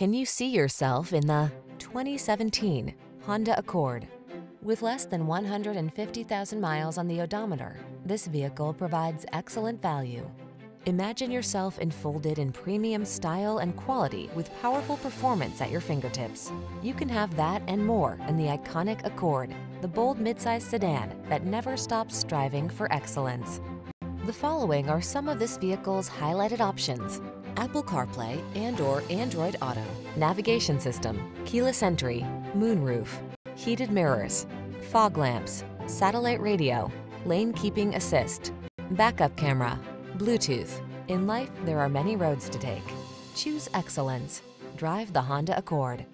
Can you see yourself in the 2017 Honda Accord? With less than 150,000 miles on the odometer, this vehicle provides excellent value. Imagine yourself enfolded in premium style and quality with powerful performance at your fingertips. You can have that and more in the iconic Accord, the bold midsize sedan that never stops striving for excellence. The following are some of this vehicle's highlighted options. Apple CarPlay and or Android Auto, navigation system, keyless entry, moonroof, heated mirrors, fog lamps, satellite radio, lane keeping assist, backup camera, Bluetooth. In life, there are many roads to take. Choose excellence. Drive the Honda Accord.